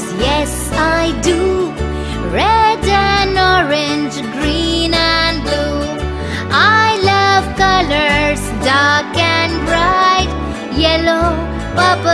colors, yes I do. Red and orange, green and blue. I love colors, dark and bright. Yellow, purple